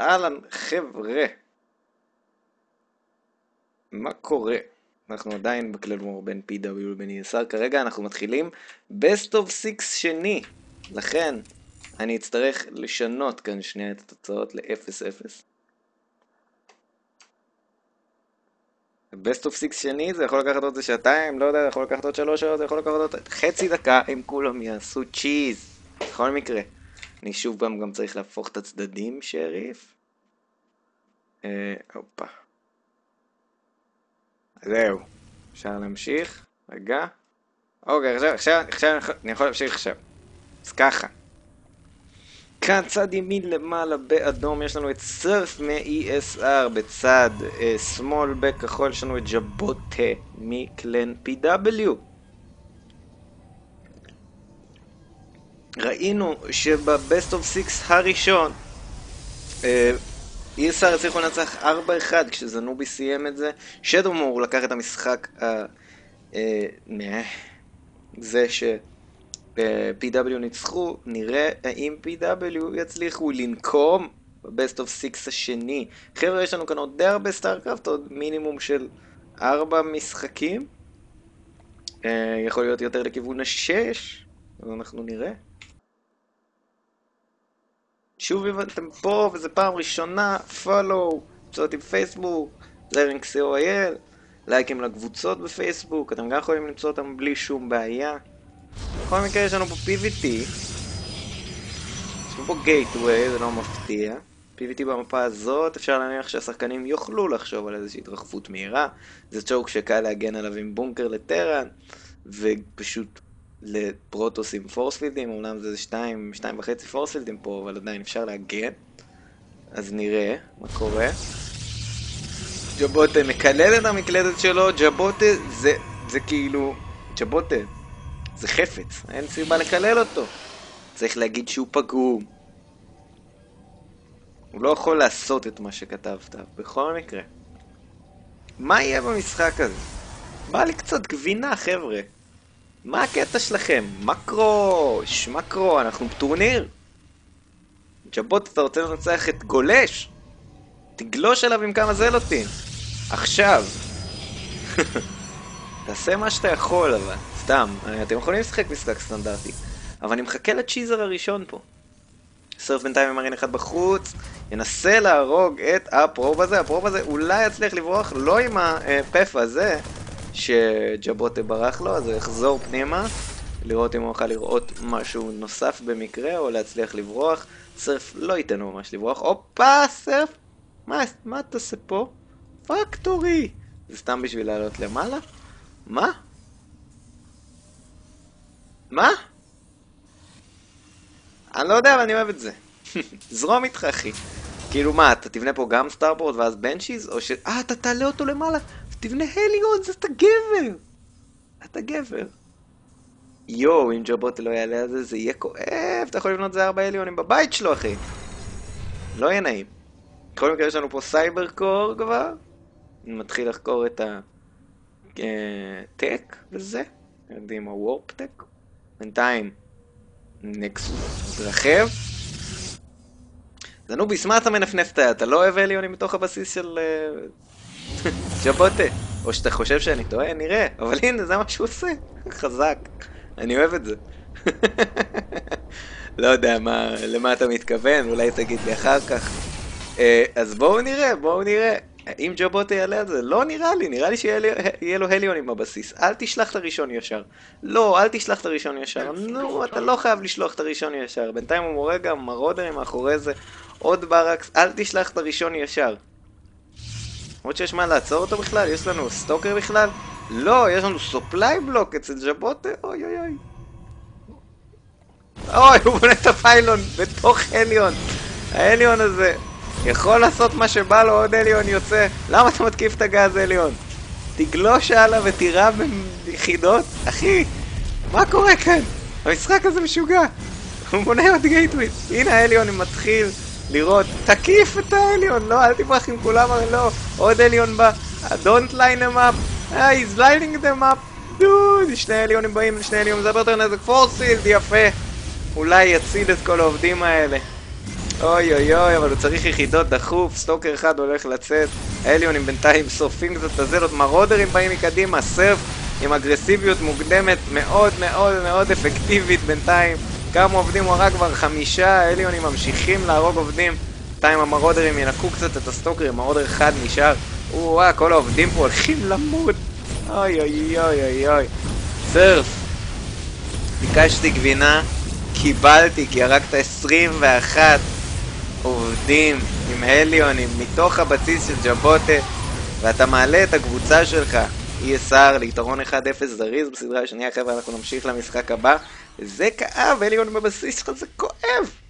אהלן, חבר'ה. מה קורה? אנחנו עדיין בקללמור בין PW לבין ESR. כרגע אנחנו מתחילים Best of 6 שני. לכן, אני אצטרך לשנות כאן שנייה את התוצאות ל-0-0. Best of 6 שני זה יכול לקחת עוד שעתיים, לא יודע, זה יכול לקחת עוד שלוש שעות, זה יכול לקחת עוד חצי דקה, אם כולם יעשו צ'יז. בכל מקרה. אני שוב פעם גם צריך להפוך את הצדדים, שריף. אה, הופה. זהו. אפשר להמשיך? רגע. אוקיי, עכשיו, עכשיו, עכשיו אני יכול להמשיך עכשיו. אז ככה. כאן צד ימין למעלה באדום יש לנו את סרף מ-ESR, בצד אה, שמאל בכחול יש לנו את ג'בוטה מקלן PW. ראינו שב-Best of 6 הראשון אה, הצליחו לנצח 4-1 כשזנובי סיים את זה. שדומור לקח את המשחק ה... אה, זה ש-PW ניצחו, נראה האם PW יצליחו לנקום ב-Best of 6 השני. חבר'ה, יש לנו כאן עוד די הרבה StarCraft, עוד מינימום של 4 משחקים. אה, יכול להיות יותר לכיוון ה-6, אז אנחנו נראה. שוב הבנתם פה, וזו פעם ראשונה, פולו, קבוצות עם פייסבוק, זרינג co.il, לייקים לקבוצות בפייסבוק, אתם גם יכולים למצוא אותם בלי שום בעיה. בכל מקרה יש לנו פה PVT, יש לנו פה גייטווי, זה לא מפתיע. PVT במפה הזאת, אפשר להניח שהשחקנים יוכלו לחשוב על איזושהי התרחבות מהירה. זה צ'וק שקל להגן עליו עם בונקר לטראן, ופשוט לפרוטוס עם פורספילדים, אומנם זה 2, 2.5 פורספילדים פה, אבל עדיין אפשר להגן. אז נראה מה קורה. ג'בוטה מקלל את המקלדת שלו, ג'בוטה זה, זה כאילו... ג'בוטה זה חפץ, אין סיבה לקלל אותו. צריך להגיד שהוא פגום. הוא לא יכול לעשות את מה שכתבת, בכל מקרה. מה יהיה במשחק הזה? בא לי קצת גבינה, חבר'ה. מה הקטע שלכם? מקרו, שמקרו, אנחנו בטורניר. ג'בוט, אתה רוצה לנצח את גולש? תגלוש אליו עם כמה זלוטין. עכשיו. תעשה מה שאתה יכול, אבל. סתם, אתם יכולים לשחק משחק סטנדרטי. אבל אני מחכה לצ'יזר הראשון פה. סרף בינתיים עם מרין אחד בחוץ, ינסה להרוג את הפרוב הזה, הפרוב הזה אולי יצליח לברוח לא עם הפף הזה, שג'בוטה ברח לו, אז הוא יחזור פנימה, לראות אם הוא יוכל לראות משהו נוסף במקרה, או להצליח לברוח. סרף לא ייתן לו ממש לברוח. הופה, סרף! מה, מה אתה עושה פה? פקטורי! זה סתם בשביל לעלות למעלה? מה? מה? אני לא יודע, אבל אני אוהב את זה. זרום איתך, אחי. כאילו מה, אתה תבנה פה גם starport ואז banshees? או ש... אה, אתה תעלה אותו למעלה תבנה hellion, זה אתה גבר! אתה גבר. יואו, אם ג'ובוט לא יעלה על זה, זה יהיה כואב. אתה יכול לבנות זה ארבע הליונים בבית שלו, אחי. לא יהיה נעים. בכל מקרה יש לנו פה cyber core כבר. מתחיל לחקור את הטק וזה. יודעים, הוורפ טק. בינתיים, נקסוס מתרחב. זנוביס, מה אתה מנפנף את היד? אתה לא אוהב הליונים מתוך הבסיס של ז'בוטה. או שאתה חושב שאני טועה, נראה. אבל הנה, זה מה שהוא עושה. חזק. אני אוהב את זה. לא יודע מה, למה אתה מתכוון, אולי תגיד לי אחר כך. אה, אז בואו נראה, בואו נראה. אם ג'ובוטה יעלה על זה, לא נראה לי, נראה לי שיהיה לו הליונים בבסיס. אל תשלח את הראשון ישר. לא, אל תשלח את הראשון ישר. נו, אתה לא חייב לשלוח את הראשון ישר. בינתיים הוא מורה גם מרודרים מאחורי זה. עוד ברקס, אל תשלח את הראשון ישר. למרות שיש מה לעצור אותו בכלל? יש לנו סטוקר בכלל? לא, יש לנו סופליי בלוק אצל ז'בוטה? אוי אוי אוי. אוי, הוא בונה את הפיילון בתוך הליון. ההליון הזה יכול לעשות מה שבא לו, עוד הליון יוצא. למה אתה מתקיף את הגז הליון? תגלוש הלאה ותירה ביחידות? אחי, מה קורה כאן? המשחק הזה משוגע. הוא בונה עוד גייטוויט. הנה ההליון מתחיל. לראות, תקיף את העליון, לא, אל תברח עם כולם, לא, עוד עליון בא, don't line them up, he's lining them up, דוד, שני הליונים באים, שני הליונים, זה יותר נזק, force field, יפה, אולי יציל את כל העובדים האלה. אוי אוי אוי, אבל הוא צריך יחידות דחוף, stalker אחד הולך לצאת, ההליונים בינתיים שורפים קצת את ה zealot, מרודרים באים מקדימה, סרף עם אגרסיביות מוקדמת מאוד מאוד מאוד אפקטיבית בינתיים. כמה עובדים הוא הרג כבר חמישה, ההליונים ממשיכים להרוג עובדים. בינתיים המרודרים ינקו קצת את הסטוקרים, marauder אחד נשאר. וואו, כל העובדים פה הולכים למות. אוי אוי אוי אוי אוי. סרף. ביקשתי גבינה, קיבלתי, כי הרגת 21 עובדים עם הליונים מתוך הבסיס של ג'בוטה, ואתה מעלה את הקבוצה שלך, ESR, ליתרון 1-0 זריז בסדרה השנייה. חבר'ה, אנחנו נמשיך למשחק הבא. זה כאב, הליון בבסיס שלך זה כואב.